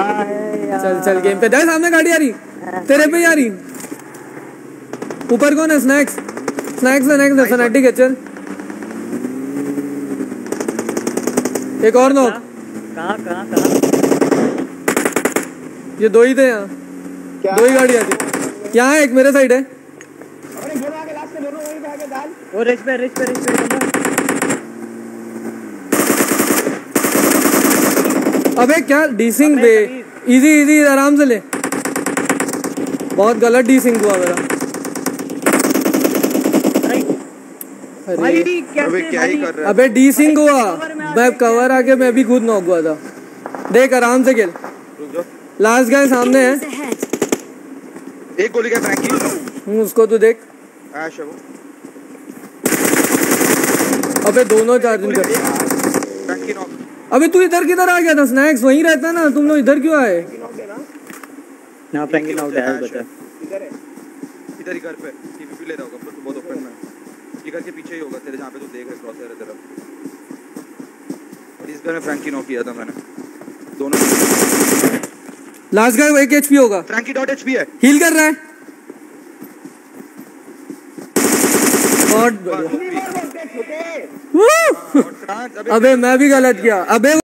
चल चल गेम पे। देख सामने गाड़ी आ रही। तेरे पे ही आ रही। ऊपर कौन है? स्नैक्स स्नैक्स स्नैक्स फनाटिक है चल। एक और नोक कहाँ कहाँ कहाँ? ये दो ही थे यहाँ। दो ही गाड़ियाँ थी यहाँ है एक मेरे साइड है। वो रिच पे रिच पे रिच पे। अबे क्या डीसिंग बे इजी इजी आराम से ले। बहुत गलत डीसिंग हुआ मेरा। राइट अरे। अबे क्या ही कर रहा है? अबे डीसिंग हुआ। में कवर आके मैं भी खुद नॉक हुआ था। देख आराम से खेल। लास्ट गाय सामने है। एक गोली का फ्रैंकी हूँ उसको तू देख। अबे दोनों चार्जिंग कर। अबे तू इधर किधर आ गया था? स्नैक्स वहीं रहता ना। तुम लोग इधर क्यों आए? ना फ्रैंकी नाउ डैश बचा इधर ही घर पे। टीपीपी ले रहा होगा पर तू बहुत ओपन में ये घर के पीछे ही होगा तेरे जहाँ पे तू देख रहा क्रॉस है तेरा और इस घर में फ्रैंकी नॉक किया था मैंने। दोनों लास्ट गाय एक एचपी होगा। फ्रैंकी डॉट एचपी है। हील कर रहा है। बहुत बढ़िया अबे मैं भी गलत किया। अबे